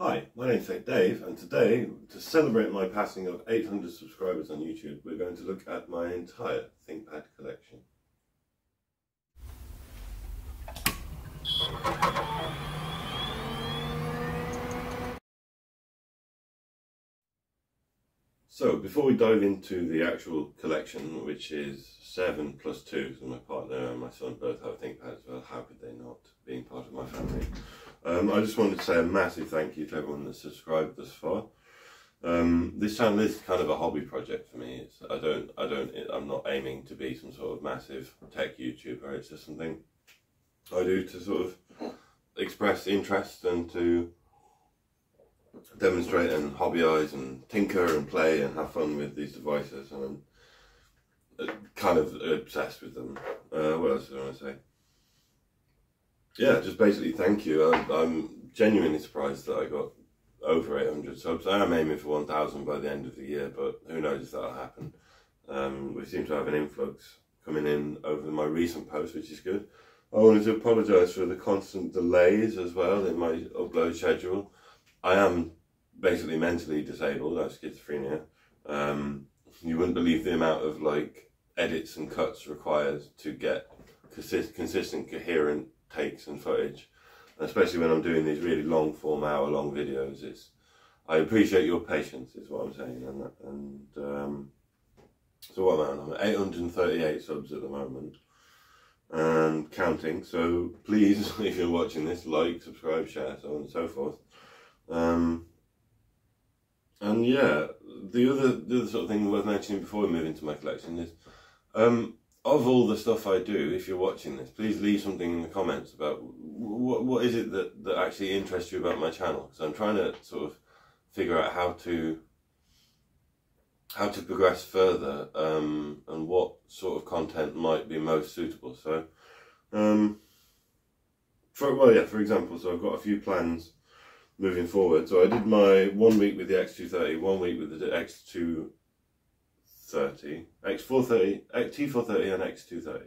Hi, my name's Dave, and today, to celebrate my passing of 800 subscribers on YouTube, we're going to look at my entire ThinkPad collection. So, before we dive into the actual collection, which is seven plus two, so my partner and my son both have ThinkPads, well, how could they not, being part of my family? Um, I just wanted to say a massive thank you to everyone that's subscribed thus far. Um, this channel is kind of a hobby project for me. It's, I don't, I don't, I'm not aiming to be some sort of massive tech YouTuber. It's just something I do to sort of express interest and to demonstrate and hobbyize and tinker and play and have fun with these devices. And I'm uh, kind of obsessed with them. Uh, what else do I want to say? Yeah, just basically thank you. I'm, I'm genuinely surprised that I got over 800 subs. I am aiming for 1,000 by the end of the year, but who knows if that'll happen. Um, we seem to have an influx coming in over my recent posts, which is good. I wanted to apologise for the constant delays as well in my upload schedule. I am basically mentally disabled. I have schizophrenia. Um, you wouldn't believe the amount of like edits and cuts required to get consist consistent, coherent takes and footage, especially when I'm doing these really long form, hour long videos. It's I appreciate your patience, is what I'm saying, and and um, so what am I? I'm at 838 subs at the moment and counting. So please, if you're watching this, like, subscribe, share, so on and so forth. Um, and yeah, the other the other sort of thing worth mentioning before we move into my collection is um, of all the stuff I do, if you're watching this, please leave something in the comments about what what is it that, that actually interests you about my channel. Because I'm trying to sort of figure out how to how to progress further um, and what sort of content might be most suitable. So, um, for well, yeah, for example, so I've got a few plans moving forward. So I did my one week with the X230, one week with the X2 30, X430, T430 and X230.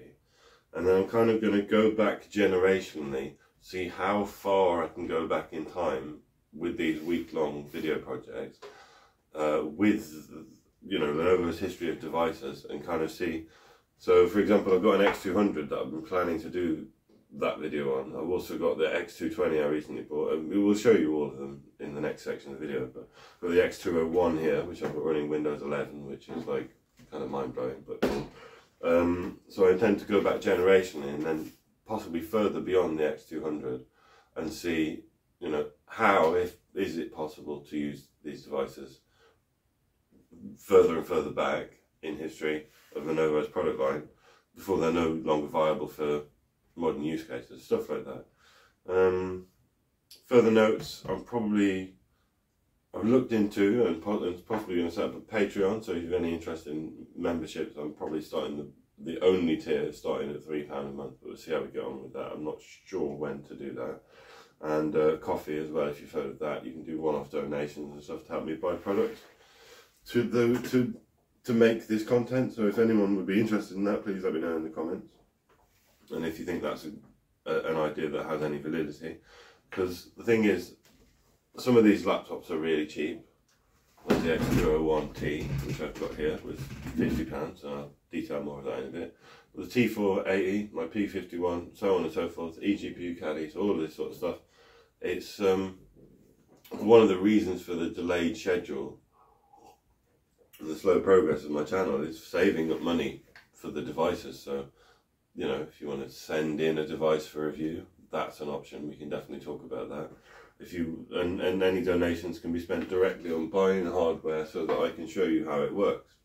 And then I'm kind of going to go back generationally, see how far I can go back in time with these week-long video projects, uh, with, you know, Lenovo's history of devices and kind of see. So, for example, I've got an X200 that I've been planning to do that video on. I've also got the X220 I recently bought, and we will show you all of them in the next section of the video. But got the X201 here, which I've got running Windows 11, which is like kind of mind blowing. But um, so I intend to go back generationally and then possibly further beyond the X200 and see, you know, how if is it possible to use these devices further and further back in history of Lenovo's product line before they're no longer viable for modern use cases, stuff like that. Um, further notes, I'm probably, I've looked into and possibly going to set up a Patreon, so if you have any interest in memberships, I'm probably starting the, the only tier starting at £3 a month, but we'll see how we get on with that. I'm not sure when to do that. And uh, Ko-fi as well, if you've heard of that, you can do one-off donations and stuff to help me buy products to the to to make this content. So if anyone would be interested in that, please let me know in the comments and if you think that's a, a, an idea that has any validity. Because the thing is, some of these laptops are really cheap. Like the X201T, which I've got here, was £50, so I'll detail more of that in a bit. But the T480, my P51, so on and so forth, eGPU caddies, all of this sort of stuff. It's um, one of the reasons for the delayed schedule and the slow progress of my channel is saving up money for the devices. So you know, if you want to send in a device for review, that's an option. We can definitely talk about that. If you and, and any donations can be spent directly on buying hardware so that I can show you how it works.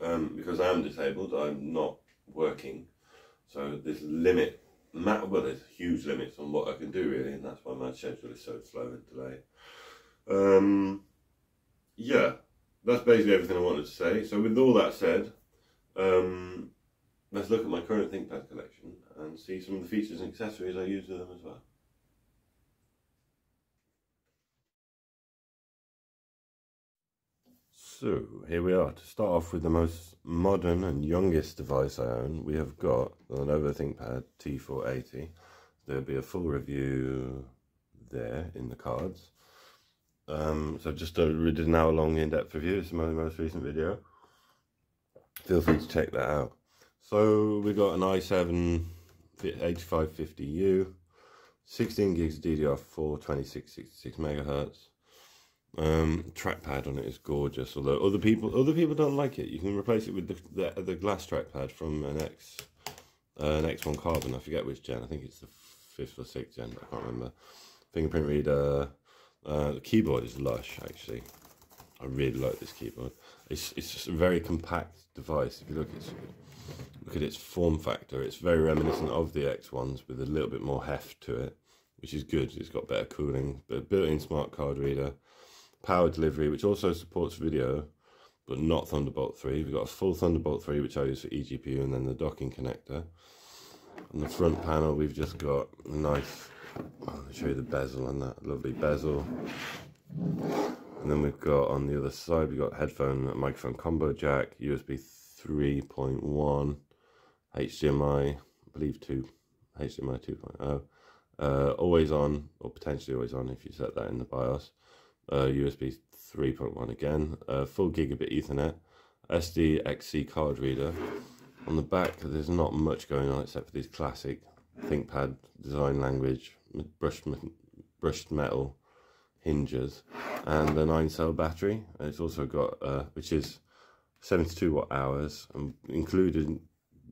Um, because I am disabled, I'm not working, so there's limit. Well, there's huge limits on what I can do really, and that's why my schedule is so slow and delayed. Um, yeah, that's basically everything I wanted to say. So with all that said, um, Let's look at my current ThinkPad collection and see some of the features and accessories I use with them as well. So here we are. To start off with the most modern and youngest device I own, we have got the Lenovo ThinkPad T480. There'll be a full review there in the cards. Um, so just a, did an hour long in-depth review. It's my most recent video. Feel free to check that out. So we got an i7 8550U, 16 gigs of DDR4, 2666 megahertz. Um, trackpad on it is gorgeous. Although other people other people don't like it, you can replace it with the the, the glass trackpad from an X uh, an X1 Carbon. I forget which gen. I think it's the fifth or sixth gen. I can't remember. Fingerprint reader. Uh, the keyboard is lush actually. I really like this keyboard. It's it's just a very compact device. If you look at look at its form factor, it's very reminiscent of the X ones with a little bit more heft to it, which is good. It's got better cooling, but built-in smart card reader power delivery, which also supports video, but not Thunderbolt 3. We've got a full Thunderbolt 3, which I use for eGPU, and then the docking connector. On the front panel, we've just got a nice, oh, I'll show you the bezel on that, lovely bezel. And then we've got on the other side, we've got headphone, microphone combo jack, USB 3.1, HDMI, I believe 2, HDMI 2.0. Uh, always on, or potentially always on if you set that in the BIOS uh, USB 3.1 again, uh, full gigabit Ethernet, SDXC card reader. On the back, there's not much going on except for these classic ThinkPad design language, brushed, brushed metal hinges, and the 9 cell battery. It's also got, uh, which is 72 watt hours, and including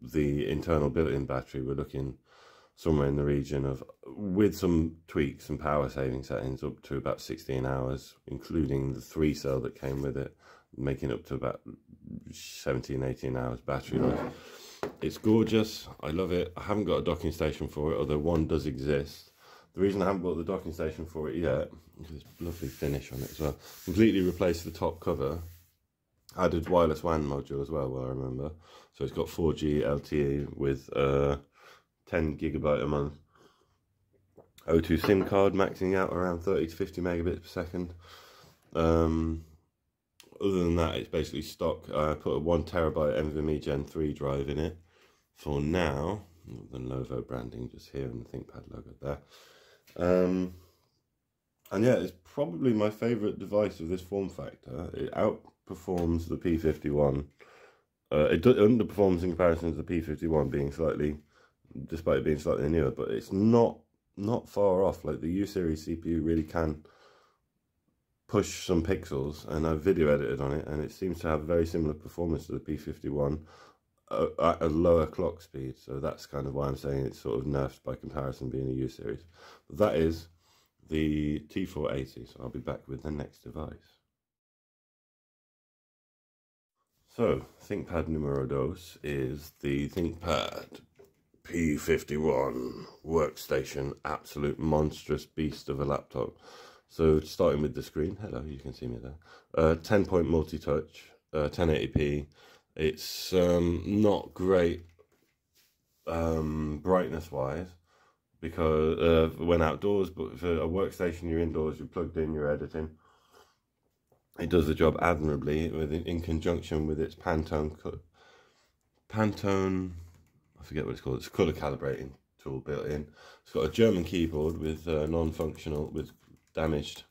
the internal built-in battery, we're looking somewhere in the region of, with some tweaks and power saving settings, up to about 16 hours, including the three cell that came with it, making up to about 17, 18 hours battery life. It's gorgeous. I love it. I haven't got a docking station for it, although one does exist. The reason I haven't bought the docking station for it yet, lovely finish on it as well. Completely replaced the top cover. Added wireless WAN module as well, well I remember. So it's got 4G LTE with uh, 10 gigabyte a month. O2 SIM card maxing out around 30 to 50 megabits per second. Um, other than that, it's basically stock. I put a one terabyte NVMe Gen 3 drive in it for now. The Lenovo branding just here and the ThinkPad logo there. Um, and yeah, it's probably my favorite device of this form factor. It outperforms the P51. Uh, it underperforms in comparison to the P51 being slightly despite it being slightly newer, but it's not not far off. Like the U series CPU really can push some pixels, and I've video edited on it, and it seems to have very similar performance to the P51 uh, at a lower clock speed. So that's kind of why I'm saying it's sort of nerfed by comparison being a U series. But that is the T480, so I'll be back with the next device. So, ThinkPad numero dos is the ThinkPad P51 workstation, absolute monstrous beast of a laptop. So starting with the screen, hello, you can see me there. Uh, 10 point multi-touch, uh, 1080p. It's um, not great um, brightness wise because uh, when outdoors, but for a workstation, you're indoors, you're plugged in, you're editing. It does the job admirably with in conjunction with its Pantone Pantone I forget what it's called. It's a colour calibrating tool built in. It's got a German keyboard with uh, non-functional, with damaged.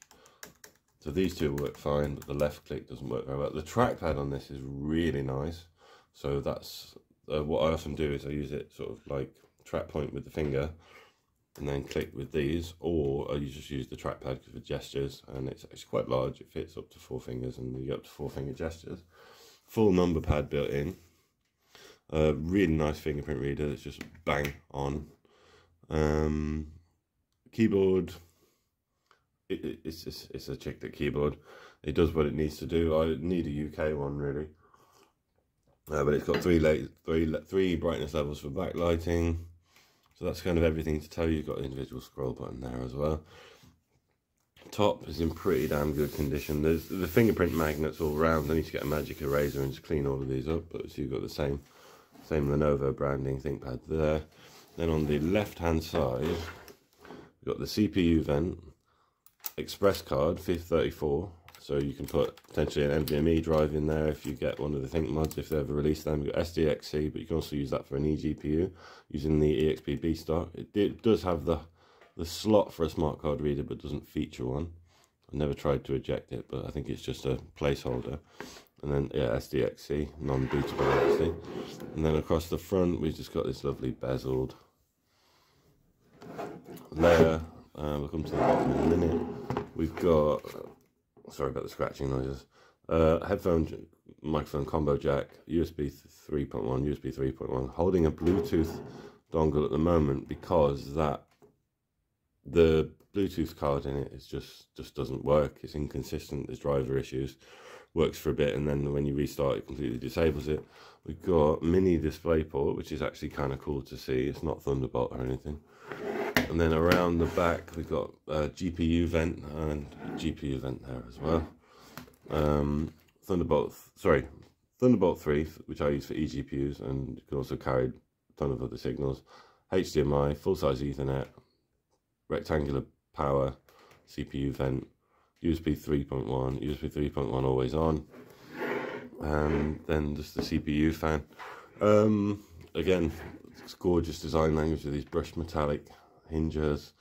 So these two work fine, but the left click doesn't work very well. The trackpad on this is really nice. So that's uh, what I often do is I use it sort of like track point with the finger and then click with these or you just use the trackpad for gestures and it's, it's quite large it fits up to four fingers and you get up to four finger gestures full number pad built in a really nice fingerprint reader that's just bang on. Um, keyboard, it, it, it's just, it's a Chiclet keyboard. It does what it needs to do. I need a UK one really. Uh, but it's got three, three brightness levels for backlighting. So that's kind of everything to tell you. You've got an individual scroll button there as well. Top is in pretty damn good condition. There's the fingerprint magnets all around. I need to get a magic eraser and just clean all of these up. But so you've got the same same Lenovo branding ThinkPad there. Then on the left hand side, we've got the CPU vent, express card, 534. So you can put potentially an NVMe drive in there if you get one of the ThinkMods, if they ever release them. You've got SDXC, but you can also use that for an eGPU using the EXP stock. It, it does have the, the slot for a smart card reader, but doesn't feature one. I've never tried to eject it, but I think it's just a placeholder. And then, yeah, SDXC, non-bootable obviously. And then across the front, we've just got this lovely bezeled layer. Uh, we'll come to the bottom in a minute. We've got, sorry about the scratching noises, uh, headphone microphone combo jack, USB 3.1, USB 3.1, holding a Bluetooth dongle at the moment because that the Bluetooth card in it is just just doesn't work. It's inconsistent. There's driver issues. Works for a bit, and then when you restart, it completely disables it. We've got mini DisplayPort, which is actually kind of cool to see. It's not Thunderbolt or anything. And then around the back, we've got a GPU vent and GPU vent there as well. Um, Thunderbolt, sorry, Thunderbolt 3, which I use for eGPUs, and can also carry a ton of other signals. HDMI, full-size Ethernet, rectangular power, CPU vent, USB 3.1, USB 3.1 always on, and then just the CPU fan. Um, again, it's gorgeous design language with these brushed metallic hinges.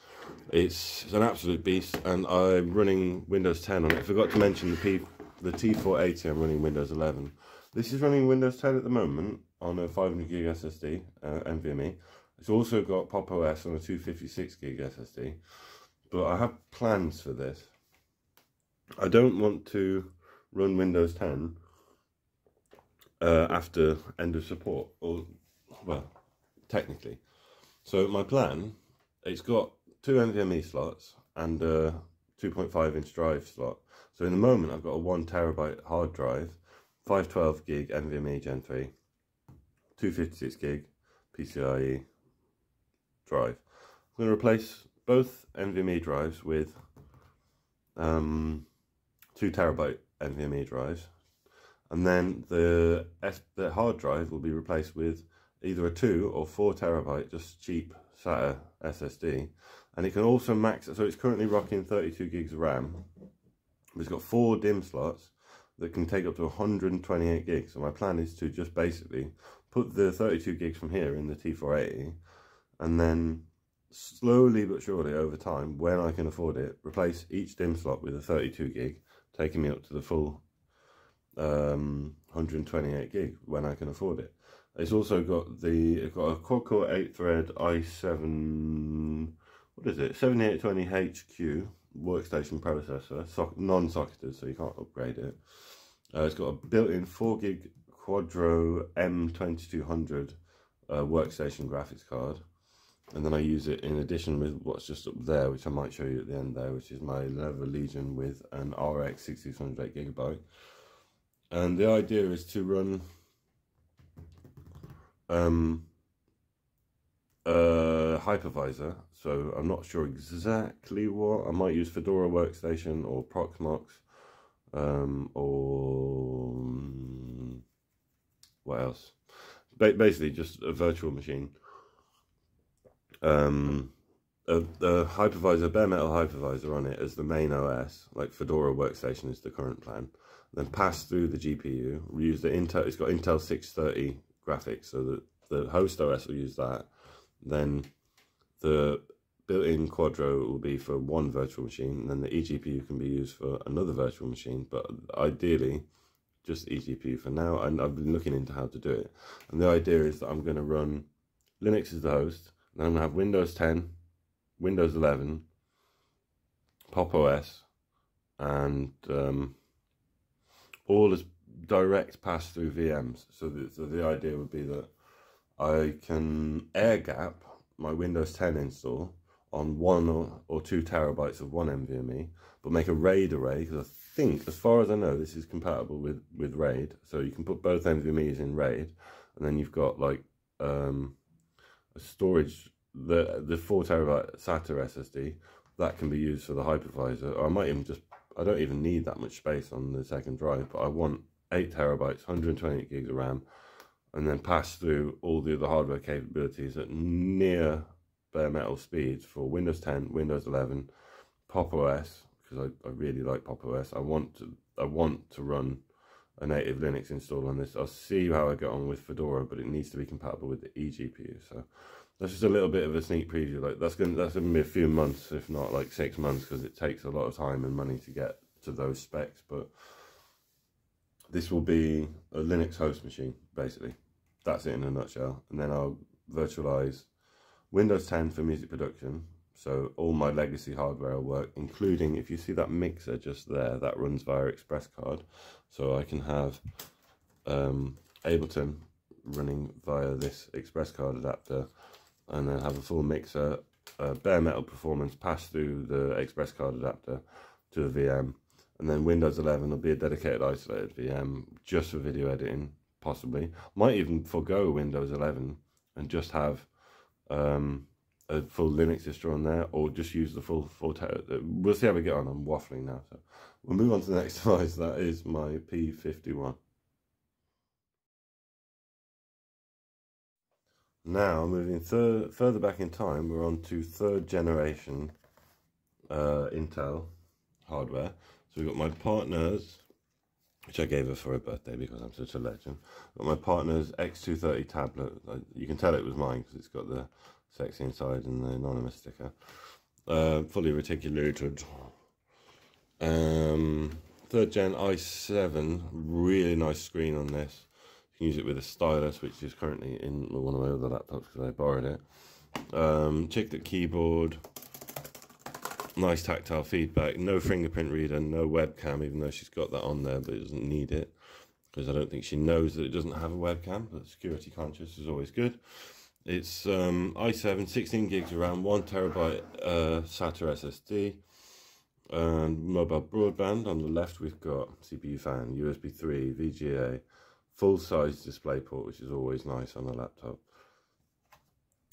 It's, it's, an absolute beast, and I'm running Windows 10 on it. I forgot to mention the P, the T480. I'm running Windows 11. This is running Windows 10 at the moment on a 500 gig SSD uh, NVMe. It's also got Pop! OS on a 256 gig SSD, but I have plans for this. I don't want to run Windows 10 uh, after end of support, or well, technically. So my plan, it's got two NVMe slots and a 2.5 inch drive slot. So in the moment, I've got a one terabyte hard drive, 512 gig NVMe Gen 3, 256 gig PCIe drive. I'm going to replace both NVMe drives with um, two terabyte NVMe drives, and then the S the hard drive will be replaced with either a two or four terabyte, just cheap SATA SSD, and it can also max. So it's currently rocking 32 gigs of RAM. It's got four DIMM slots that can take up to 128 gigs. So my plan is to just basically put the 32 gigs from here in the T480 and then slowly but surely over time, when I can afford it, replace each DIMM slot with a 32 gig, taking me up to the full um, 128 gig when I can afford it. It's also got the got a quad core 8 thread i7 what is it? 7820HQ workstation processor so, non-socketed so you can't upgrade it. Uh, it's got a built-in 4 gig Quadro M2200 uh, workstation graphics card. And then I use it in addition with what's just up there which I might show you at the end there which is my Lenovo Legion with an RX 6608 gigabyte. And the idea is to run um, hypervisor. So I'm not sure exactly what. I might use Fedora Workstation or Proxmox um, or um, what else? Ba basically just a virtual machine. Um, a, a, hypervisor, bare metal hypervisor on it as the main OS, like Fedora Workstation is the current plan. Then pass through the GPU, use the Intel, it's got Intel 630 graphics, so that the host OS will use that. Then the built-in Quadro will be for one virtual machine, and then the eGPU can be used for another virtual machine, but ideally just eGPU for now, and I've been looking into how to do it. And the idea is that I'm going to run Linux as the host, then I'm going to have Windows 10, Windows 11, Pop! OS, and um, all as direct pass-through VMs. So the, so the idea would be that I can air gap my Windows 10 install on one or, or two terabytes of one NVMe, but make a RAID array, because I think, as far as I know, this is compatible with, with RAID. So you can put both NVMEs in RAID, and then you've got like um, a storage, the the four terabyte SATA SSD that can be used for the hypervisor. Or I might even just, I don't even need that much space on the second drive, but I want eight terabytes, 128 gigs of RAM, and then pass through all the other hardware capabilities at near bare metal speeds for Windows 10, Windows 11, Pop! OS, because I, I really like Pop! OS. I want to I want to run a native Linux install on this. I'll see how I get on with Fedora, but it needs to be compatible with the eGPU. So that's just a little bit of a sneak preview. Like that's gonna that's gonna be a few months, if not like six months, because it takes a lot of time and money to get to those specs. But this will be a Linux host machine, basically. That's it in a nutshell. And then I'll virtualize Windows 10 for music production. So all my legacy hardware will work, including if you see that mixer just there, that runs via Express card. So I can have um, Ableton running via this Express card adapter and then have a full mixer, uh, bare metal performance pass through the Express card adapter to the VM. And then Windows 11 will be a dedicated isolated VM just for video editing, possibly. Might even forego Windows 11 and just have um, a full Linux distro on there, or just use the full full. We'll see how we get on. I'm waffling now, so we'll move on to the next device. That is my P51. Now, moving further back in time, we're on to third generation uh, Intel hardware. So we've got my partner's, which I gave her for her birthday because I'm such a legend. Got my partner's X230 tablet. You can tell it was mine because it's got the sexy inside and the anonymous sticker. Uh, fully reticulated. Um, third gen i7, really nice screen on this can use it with a stylus, which is currently in one of my other laptops because I borrowed it. Um, the keyboard, nice tactile feedback, no fingerprint reader, no webcam, even though she's got that on there, but it doesn't need it because I don't think she knows that it doesn't have a webcam, but security conscious is always good. It's um, i7, 16 gigs RAM, 1 terabyte uh, SATA SSD, and mobile broadband. On the left, we've got CPU fan, USB 3, VGA, full size display port, which is always nice on a laptop.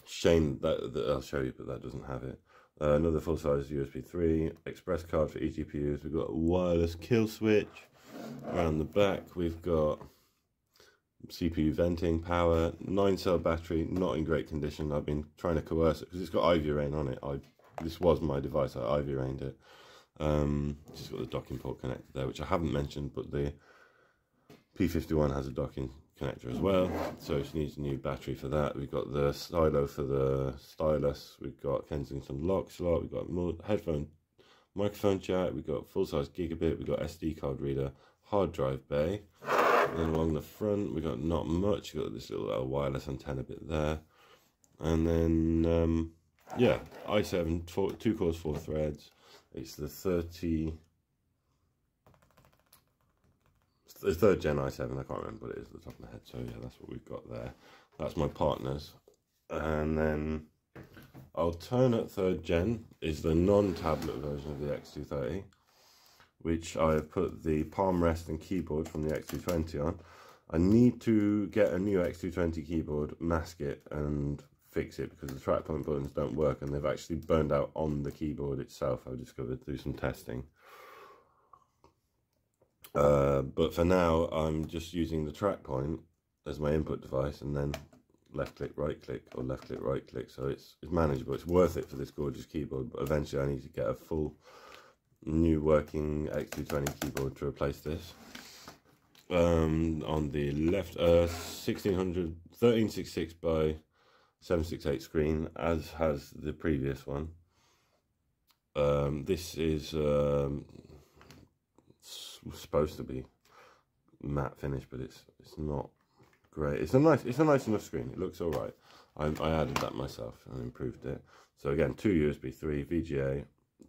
Shame that, that I'll show you, but that doesn't have it. Uh, another full size USB 3, express card for eGPUs. We've got a wireless kill switch. Around the back, we've got CPU venting, power, 9 cell battery, not in great condition. I've been trying to coerce it because it's got 1vyrain on it. I This was my device, I Ivy Rained it. Um, it's just got the docking port connected there, which I haven't mentioned, but the P51 has a docking connector as well, so she needs a new battery for that. We've got the stylo for the stylus, we've got Kensington lock slot, we've got more headphone microphone jack, we've got full-size gigabit, we've got SD card reader, hard drive bay. And then along the front, we've got not much, we've got this little uh, wireless antenna bit there. And then, um, yeah, i7, four, two cores, four threads. It's the 30 the third gen i7, I can't remember what it is at the top of my head. So yeah, that's what we've got there. That's my partners. And then alternate third gen is the non-tablet version of the X230, which I have put the palm rest and keyboard from the X220 on. I need to get a new X220 keyboard, mask it and fix it because the track point buttons don't work and they've actually burned out on the keyboard itself, I've discovered through some testing. Uh, but for now, I'm just using the track point as my input device and then left click, right click, or left click, right click. So it's, it's manageable. It's worth it for this gorgeous keyboard, but eventually I need to get a full new working X220 keyboard to replace this. Um, on the left, uh, 1600, 1366 by 768 screen, as has the previous one. Um, this is um, supposed to be matte finish, but it's it's not great. It's a nice it's a nice enough screen. It looks all right. I, I added that myself and improved it. So again, two USB 3, VGA,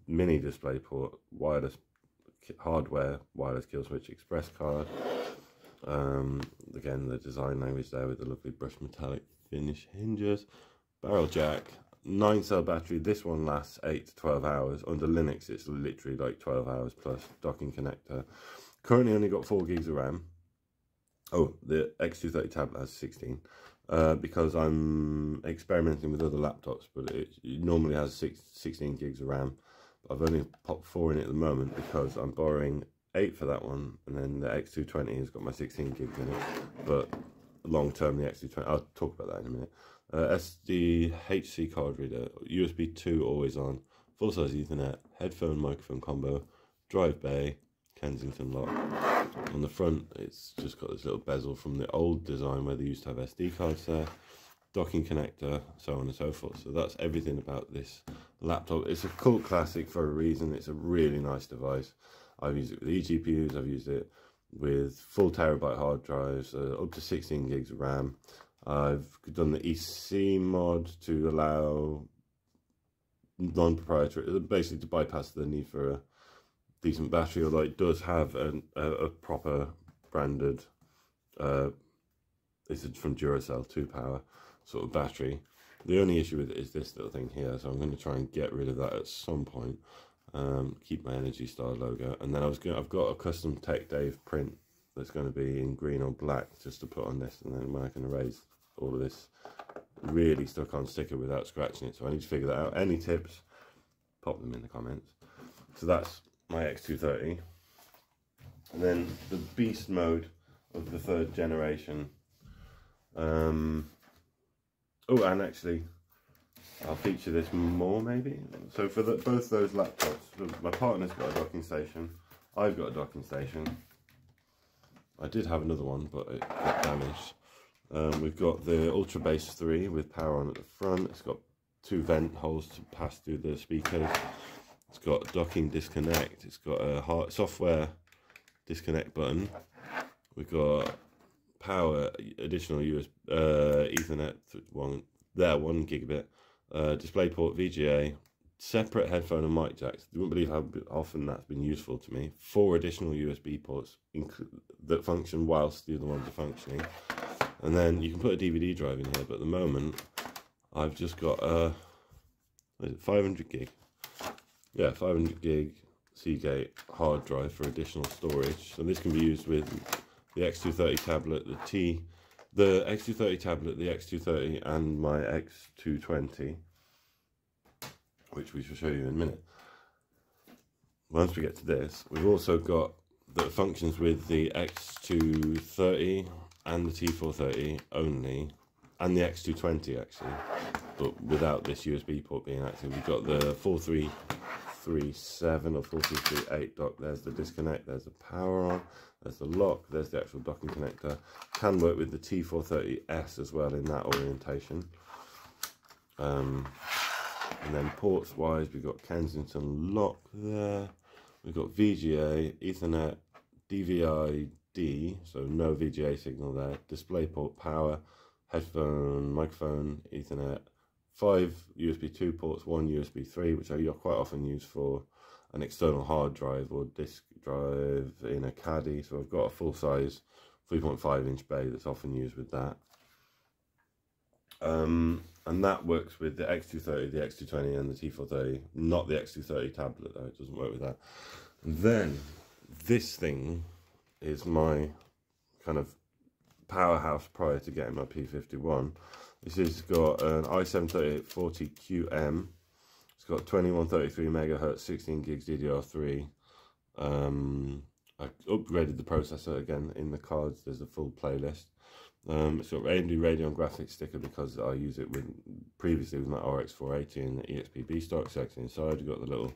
mini display port, wireless hardware, wireless kill switch, express card. Um, again, the design language there with the lovely brushed metallic finish hinges, barrel jack, 9 cell battery. This one lasts 8 to 12 hours. Under Linux, it's literally like 12 hours plus docking connector. Currently only got 4 gigs of RAM. Oh, the X230 tablet has 16. Uh, because I'm experimenting with other laptops, but it, it normally has six, 16 gigs of RAM. I've only popped 4 in it at the moment because I'm borrowing 8 for that one, and then the X220 has got my 16 gigs in it. But long term, the X220, I'll talk about that in a minute. Uh, SDHC card reader, USB 2 always on, full size Ethernet, headphone microphone combo, drive bay, Kensington lock. On the front, it's just got this little bezel from the old design where they used to have SD cards there. docking connector, so on and so forth. So that's everything about this laptop. It's a cult classic for a reason. It's a really nice device. I've used it with eGPUs, I've used it with full terabyte hard drives, uh, up to 16 gigs of RAM. I've done the EC mod to allow non-proprietary, basically to bypass the need for a decent battery, although it does have an, a, a proper branded, uh, is from Duracell 2 power sort of battery. The only issue with it is this little thing here, so I'm going to try and get rid of that at some point. Um, keep my Energy Star logo, and then I was going. I've got a custom Tech Dave print that's going to be in green or black just to put on this, and then I can erase all of this really stuck on sticker without scratching it. So I need to figure that out. Any tips? Pop them in the comments. So that's my X230, and then the Beast mode of the third generation. Um, Oh, and actually, I'll feature this more maybe. So for the, both those laptops, my partner's got a docking station. I've got a docking station. I did have another one, but it got damaged. Um, we've got the UltraBase 3 with power on at the front. It's got two vent holes to pass through the speakers. It's got docking disconnect. It's got a hard software disconnect button. We've got power additional USB uh, Ethernet one there one gigabit uh, DisplayPort VGA separate headphone and mic jacks. You wouldn't believe how often that's been useful to me. Four additional USB ports that function whilst the other ones are functioning, and then you can put a DVD drive in here. But at the moment, I've just got a what is it 500 gig. Yeah, 500 gig Seagate hard drive for additional storage. And this can be used with the X230 tablet, the T, the X230 tablet, the X230, and my X220, which we shall show you in a minute. Once we get to this, we've also got the functions with the X230 and the T430 only, and the X220 actually, but without this USB port being active. We've got the 4337 or 4338 dock. There's the disconnect, there's the power on, there's the lock, there's the actual docking connector. Can work with the T430S as well in that orientation. Um, and then ports wise, we've got Kensington lock there. We've got VGA, Ethernet, DVI-D, so no VGA signal there. DisplayPort power, headphone, microphone, Ethernet, five USB 2 ports, one USB 3, which are quite often used for an external hard drive or disk drive in a caddy. So I've got a full size 3.5 inch bay that's often used with that. Um, and that works with the X230, the X220 and the T430, not the X230 tablet though, it doesn't work with that. And then this thing is my kind of powerhouse prior to getting my P51 this has got an i7-3840QM. It's got 2133 megahertz, 16 gigs DDR3. Um, I upgraded the processor again in the cards. There's a full playlist. Um, it's got AMD Radeon graphics sticker because I use it with previously with my RX 480 and the EXP stock section inside. You've got the little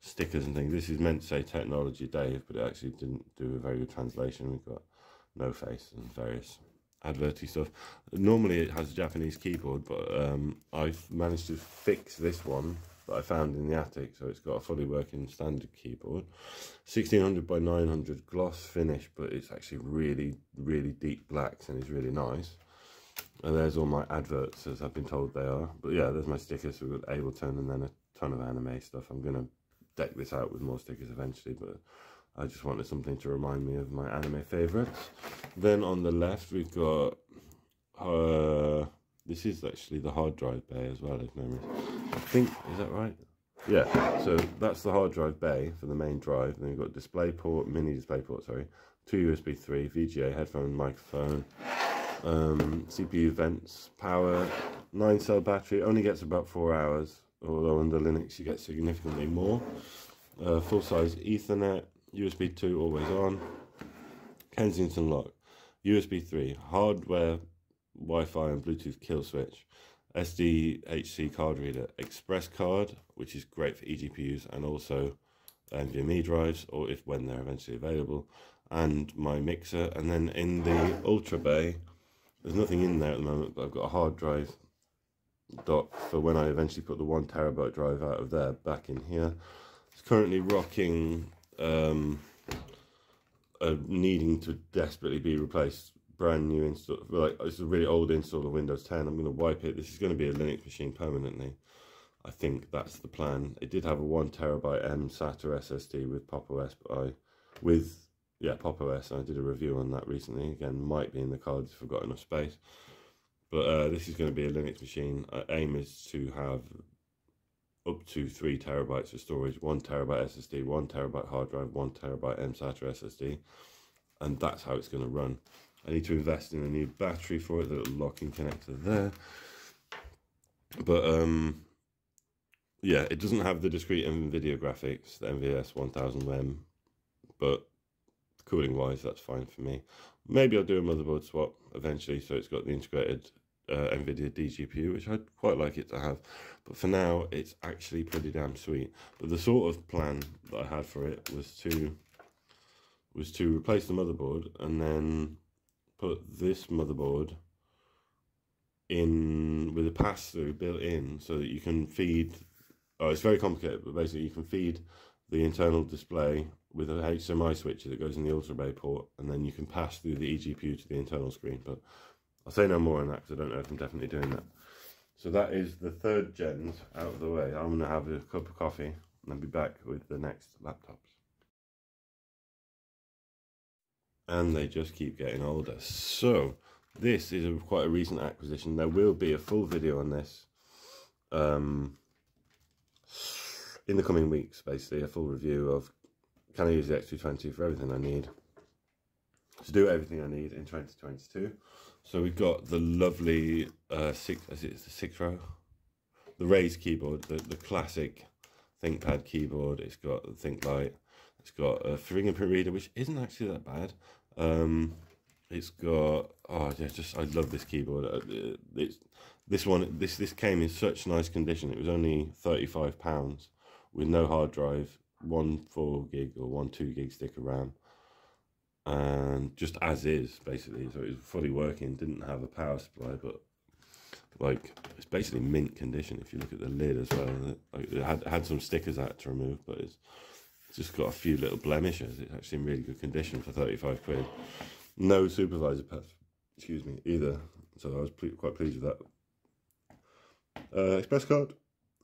stickers and things. This is meant to say Technology Dave, but it actually didn't do a very good translation. We've got no face and various adverty stuff. Normally it has a Japanese keyboard, but um, I've managed to fix this one that I found in the attic, so it's got a fully working standard keyboard. 1600 by 900 gloss finish, but it's actually really, really deep blacks and is really nice. And there's all my adverts, as I've been told they are. But yeah, there's my stickers, got Ableton and then a ton of anime stuff. I'm going to deck this out with more stickers eventually, but I just wanted something to remind me of my anime favorites. Then on the left, we've got, uh, this is actually the hard drive bay as well, if memory. I think, is that right? Yeah, so that's the hard drive bay for the main drive. And then we've got display port, mini display port, sorry. Two USB 3, VGA, headphone, microphone, um, CPU vents, power, 9 cell battery, only gets about 4 hours, although under Linux you get significantly more. Uh, full size Ethernet, USB 2 always on, Kensington lock, USB 3, hardware, Wi-Fi and Bluetooth kill switch, SDHC card reader, Express card, which is great for eGPUs and also NVMe drives, or if when they're eventually available, and my mixer. And then in the Ultra Bay, there's nothing in there at the moment, but I've got a hard drive dock for when I eventually put the one terabyte drive out of there back in here. It's currently rocking, um, uh, needing to desperately be replaced. Brand new install, like it's a really old install of Windows 10. I'm going to wipe it. This is going to be a Linux machine permanently. I think that's the plan. It did have a one terabyte M SATA SSD with Pop OS, but I, with yeah Pop OS. I did a review on that recently. Again, might be in the cards if I've got enough space. But uh, this is going to be a Linux machine. Our aim is to have up to three terabytes of storage, one terabyte SSD, one terabyte hard drive, one terabyte MSATA SSD, and that's how it's going to run. I need to invest in a new battery for it, the little locking connector there. But um, yeah, it doesn't have the discrete NVIDIA graphics, the NVS 1000M, but cooling wise, that's fine for me. Maybe I'll do a motherboard swap eventually, so it's got the integrated uh, NVIDIA DGPU, which I'd quite like it to have. But for now, it's actually pretty damn sweet. But the sort of plan that I had for it was to was to replace the motherboard and then put this motherboard in with a pass-through built in so that you can feed oh it's very complicated but basically you can feed the internal display with a HDMI switcher that goes in the Ultra Bay port and then you can pass through the eGPU to the internal screen but I'll say no more on that because I don't know if I'm definitely doing that. So that is the third gens out of the way. I'm going to have a cup of coffee and then be back with the next laptops. And they just keep getting older. So this is a, quite a recent acquisition. There will be a full video on this um, in the coming weeks, basically, a full review of can I use the X220 for everything I need to do everything I need in 2022. So we've got the lovely uh, six, is it the six row? The raised keyboard, the, the classic ThinkPad keyboard. It's got the ThinkLight. It's got a fingerprint reader, which isn't actually that bad. Um, it's got oh yeah, just I love this keyboard. Uh, it's this one. This this came in such nice condition. It was only thirty five pounds with no hard drive, one four gig or one two gig stick of RAM and just as is basically. So it was fully working didn't have a power supply but like it's basically mint condition if you look at the lid as well. Like, it had had some stickers out to remove but it's just got a few little blemishes. It's actually in really good condition for 35 quid. No supervisor path excuse me either. So I was quite pleased with that. Uh, express card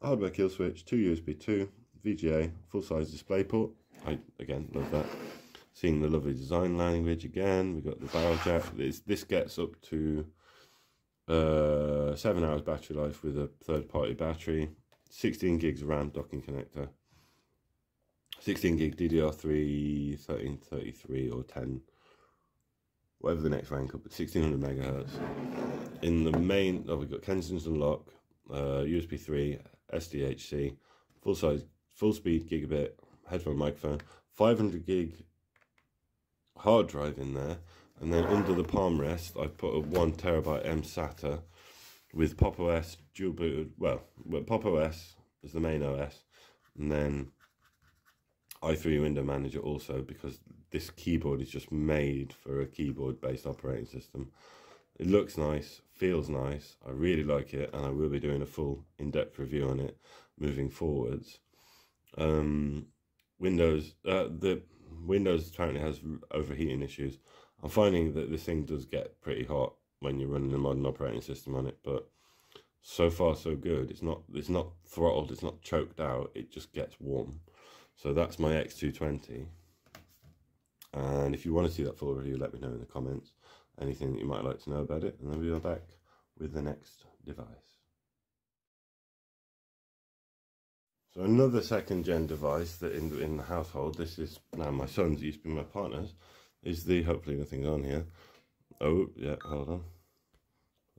hardware kill switch two USB 2 VGA full size display port. I again love that Seeing the lovely design language again. We've got the barrel jack. This, this gets up to uh, 7 hours battery life with a third party battery. 16 gigs RAM docking connector. 16 gig DDR3, 1333 or 10 whatever the next rank up, but 1600 megahertz. In the main, oh, we've got Kensington lock, uh, USB 3, SDHC, full size, full speed gigabit headphone microphone, 500 gig hard drive in there. And then under the palm rest, I've put a one terabyte M SATA with Pop OS dual booted. Well, Pop OS is the main OS, and then i3 Window Manager also because this keyboard is just made for a keyboard based operating system. It looks nice, feels nice. I really like it, and I will be doing a full in-depth review on it moving forwards. Um, Windows, uh, the Windows apparently has overheating issues. I'm finding that this thing does get pretty hot when you're running a modern operating system on it, but so far so good. It's not it's not throttled, it's not choked out, it just gets warm. So that's my X220. And if you want to see that full review, let me know in the comments. Anything that you might like to know about it, and then we'll be back with the next device. So another second gen device that in, in the household, this is now my son's, used to be my partner's, is the, hopefully nothing's on here. Oh, yeah, hold on.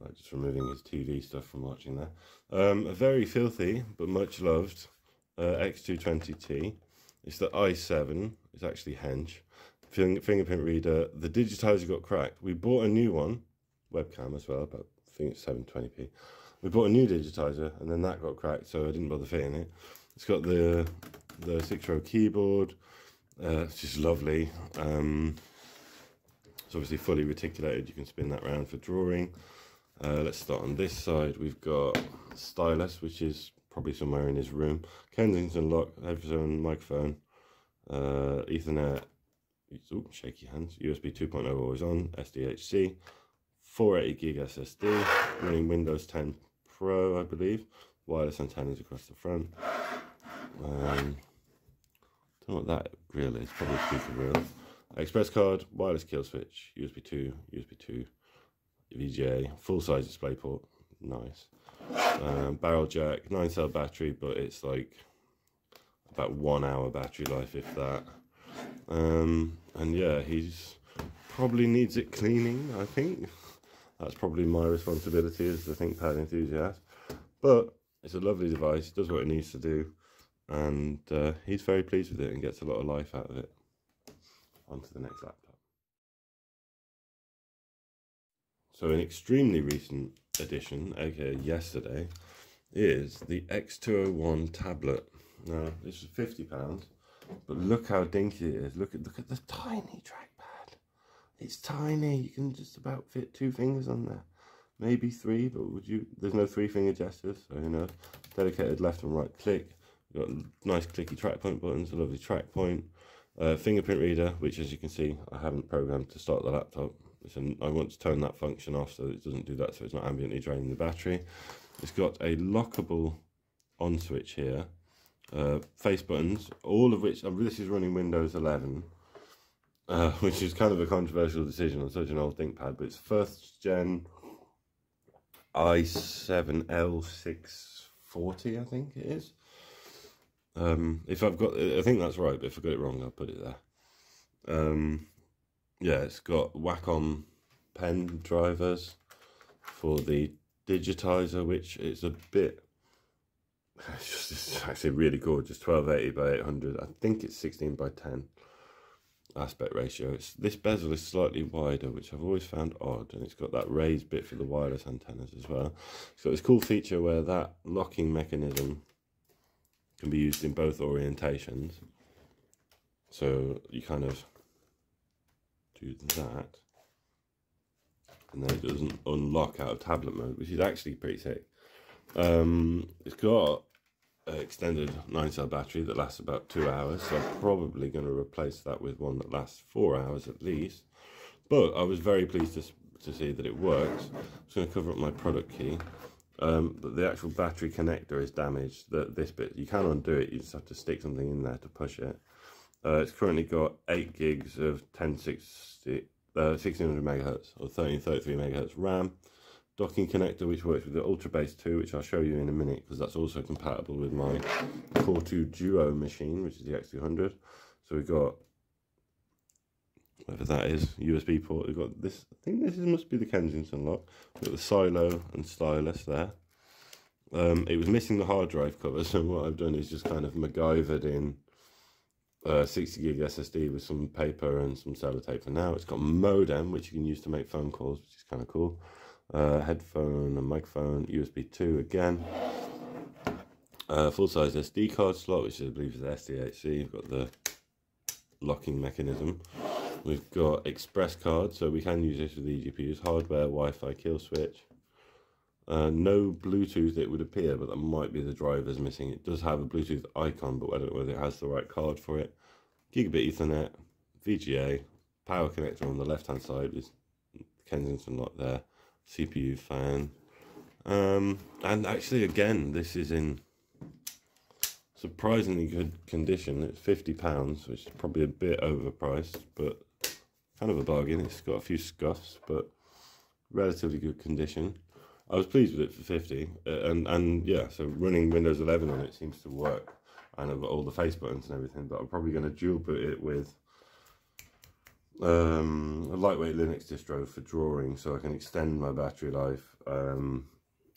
Like just removing his TV stuff from watching there. Um, a very filthy, but much loved uh, X220T. It's the i7, it's actually hench. fingerprint reader, the digitizer got cracked. We bought a new one, webcam as well, but I think it's 720p. We bought a new digitizer and then that got cracked, so I didn't bother fitting it. It's got the the six row keyboard. Uh, it's just lovely. Um, It's obviously fully reticulated. You can spin that round for drawing. Uh, let's start on this side. We've got stylus, which is probably somewhere in his room. Kensington lock, headphone, microphone, uh, Ethernet, ooh, shaky hands, USB 2.0 always on, SDHC, 480 gig SSD, running Windows 10 Pro, I believe. Wireless antennas across the front. Um, don't know what that grill is, probably a speaker grill. Express card, wireless kill switch, USB 2, USB 2, VGA, full size display port, nice. Um, barrel jack, 9 cell battery, but it's like about one hour battery life, if that. Um, and yeah, he's probably needs it cleaning, I think. That's probably my responsibility as the ThinkPad enthusiast. But it's a lovely device, does what it needs to do, and uh, he's very pleased with it and gets a lot of life out of it. On to the next laptop. So an extremely recent addition, okay, yesterday, is the X201 tablet. Now, this is £50, but look how dinky it is. Look at look at the tiny trackpad. It's tiny. You can just about fit two fingers on there. Maybe three, but would you? There's no three finger gestures, so you know. Dedicated left and right click. You've got nice clicky track point buttons, a lovely track point. Uh, fingerprint reader, which as you can see, I haven't programmed to start the laptop. An, I want to turn that function off so it doesn't do that, so it's not ambiently draining the battery. It's got a lockable on switch here, uh, face buttons, all of which, this is running Windows 11, uh, which is kind of a controversial decision on such an old ThinkPad, but it's first gen i7L640, I think it is. Um, if I've got, I think that's right, but if I got it wrong, I'll put it there. Um, yeah, it's got Wacom pen drivers for the digitizer, which is a bit, it's just it's actually really gorgeous, 1280 by 800. I think it's 16 by 10 aspect ratio. It's This bezel is slightly wider, which I've always found odd, and it's got that raised bit for the wireless antennas as well. It's got this cool feature where that locking mechanism can be used in both orientations. So you kind of do that, and then it doesn't unlock out of tablet mode, which is actually pretty sick. Um, it's got an extended 9 cell battery that lasts about two hours, so I'm probably going to replace that with one that lasts four hours at least. But I was very pleased to, to see that it works. I'm just going to cover up my product key. Um, but the actual battery connector is damaged. The, this bit, you can undo it, you just have to stick something in there to push it. Uh, it's currently got 8 gigs of 1060, uh, 1600 megahertz or 1333 megahertz RAM. Docking connector, which works with the UltraBase 2, which I'll show you in a minute because that's also compatible with my Core 2 Duo machine, which is the X200. So we've got whatever that is, USB port. We've got this, I think this must be the Kensington lock. We've got the silo and stylus there. Um, it was missing the hard drive cover, so what I've done is just kind of MacGyvered in uh, 60 gig SSD with some paper and some sellotape for now. It's got modem, which you can use to make phone calls, which is kind of cool. Uh, headphone and microphone, USB 2 again. Uh, full-size SD card slot, which I believe is SDHC. You've got the locking mechanism. We've got express card, so we can use this with eGPUs, hardware, Wi-Fi, kill switch. Uh, no Bluetooth, it would appear, but that might be the drivers missing. It does have a Bluetooth icon, but I don't know whether it has the right card for it. Gigabit Ethernet, VGA, power connector on the left-hand side with Kensington lock there, CPU fan. Um, and actually, again, this is in surprisingly good condition. It's £50, which is probably a bit overpriced, but kind of a bargain. It's got a few scuffs, but relatively good condition. I was pleased with it for 50 uh, and and yeah so running Windows 11 on it seems to work and I've got all the face buttons and everything but I'm probably going to dual boot it with um, a lightweight Linux distro for drawing so I can extend my battery life um,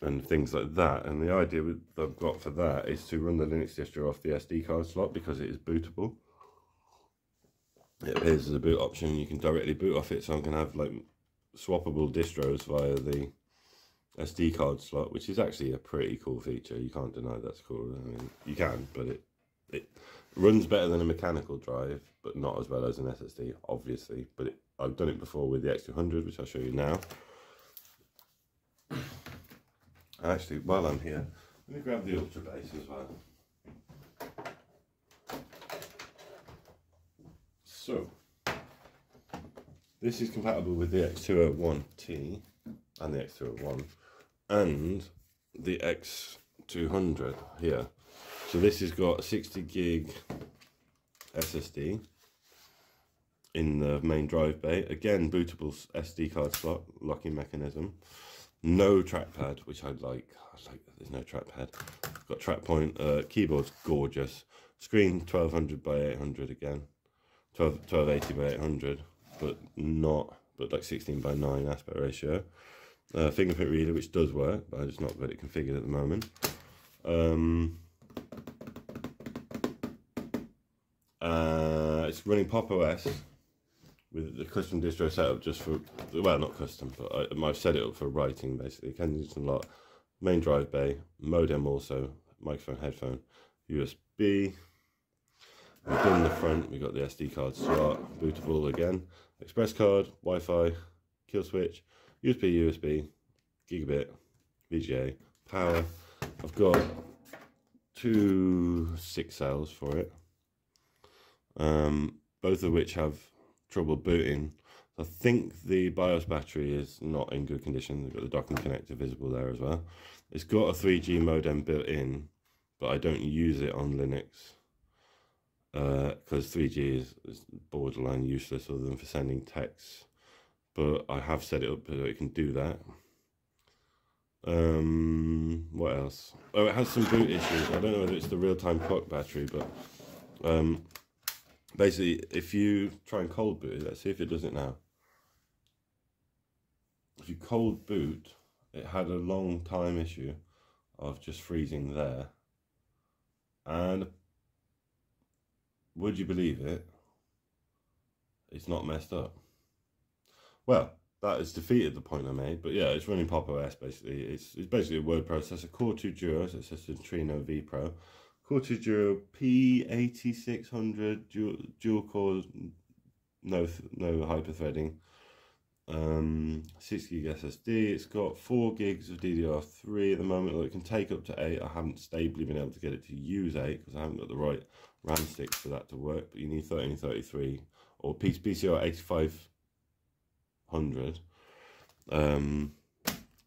and things like that and the idea that I've got for that is to run the Linux distro off the SD card slot because it is bootable it appears as a boot option you can directly boot off it so I'm going to have like swappable distros via the SD card slot, which is actually a pretty cool feature. You can't deny that's cool. I mean, you can, but it it runs better than a mechanical drive, but not as well as an SSD, obviously. But it, I've done it before with the X200, which I'll show you now. Actually, while I'm here, let me grab the UltraBase as well. So, this is compatible with the X201T and the X201 and the X200 here. So this has got a 60 gig SSD in the main drive bay. Again, bootable SD card slot, locking mechanism. No trackpad, which I like. I like that there's no trackpad. Got track point. Uh, keyboard's gorgeous. Screen 1200 by 800 again. 12, 1280 by 800, but not, but like 16 by 9 aspect ratio. Uh, fingerprint reader, which does work, but I just not got it configured at the moment. Um, uh, it's running Pop OS with the custom distro setup just for, well, not custom, but I, I've set it up for writing basically. Kensington lot, main drive bay, modem also, microphone, headphone, USB. We've done the front, we've got the SD card slot, bootable again, express card, Wi-Fi, kill switch, USB, USB, gigabit, VGA, power. I've got two six cells for it, um, both of which have trouble booting. I think the BIOS battery is not in good condition. They've got the docking connector visible there as well. It's got a 3G modem built in, but I don't use it on Linux because uh, 3G is, is, borderline useless other than for sending texts. But I have set it up so it can do that. Um, what else? Oh, it has some boot issues. I don't know whether it's the real-time clock battery, but um, basically, if you try and cold boot it, let's see if it does it now. If you cold boot, it had a long time issue of just freezing there. And would you believe it? It's not messed up. Well, that has defeated the point I made, but yeah, it's running Pop OS basically. It's, it's basically a word processor, Core 2 Duo, so it's a Centrino vPro. Core 2 Duo P8600 dual, dual core, no no hyperthreading. Um, 6 gig SSD. It's got 4 gigs of DDR3 at the moment. It can take up to 8. I haven't stably been able to get it to use 8 because I haven't got the right RAM sticks for that to work. But you need 1333 or PCI 8500. Um,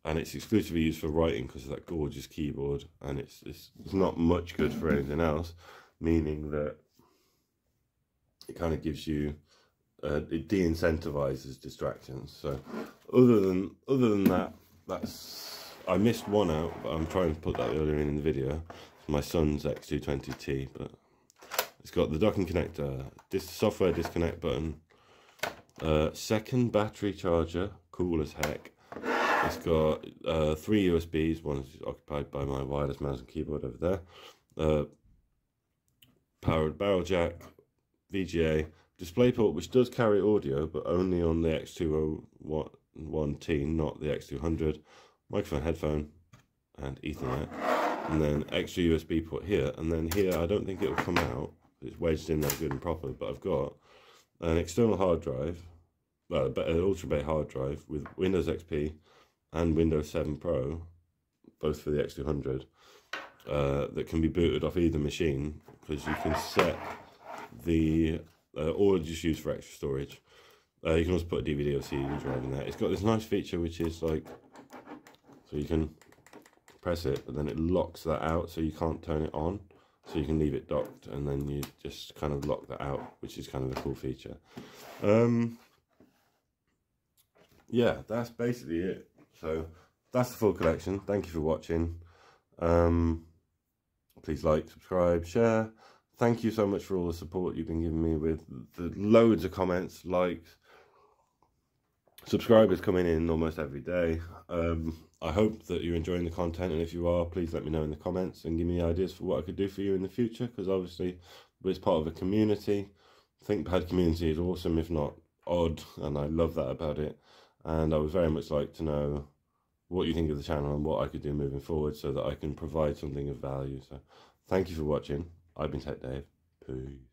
and it's exclusively used for writing because of that gorgeous keyboard and it's, it's, it's not much good for anything else meaning that it kind of gives you uh, it de-incentivizes distractions so other than other than that that's I missed one out but I'm trying to put that earlier in, the video it's my son's X220T but it's got the docking connector this software disconnect button uh, second battery charger cool as heck it's got uh, three USBs. One is occupied by my wireless mouse and keyboard over there. Uh, powered barrel jack, VGA, DisplayPort, which does carry audio, but only on the X201T, not the X200. Microphone, headphone, and Ethernet. And then extra USB port here. And then here, I don't think it will come out. It's wedged in there good and proper, but I've got an external hard drive, well, an Ultra Bay hard drive with Windows XP, and Windows 7 Pro, both for the X200, uh, that can be booted off either machine because you can set the, uh, or just use for extra storage. Uh, you can also put a DVD or CD drive in there. It's got this nice feature which is like, so you can press it, but then it locks that out so you can't turn it on. So you can leave it docked and then you just kind of lock that out, which is kind of a cool feature. Um, yeah, that's basically it. So that's the full collection. Thank you for watching. Um, please like, subscribe, share. Thank you so much for all the support you've been giving me with the loads of comments, likes, subscribers coming in almost every day. Um, I hope that you're enjoying the content, and if you are, please let me know in the comments and give me ideas for what I could do for you in the future, because obviously we're part of a community. ThinkPad community is awesome, if not odd, and I love that about it and I would very much like to know what you think of the channel and what I could do moving forward so that I can provide something of value. So thank you for watching. I've been Tech Dave. Peace.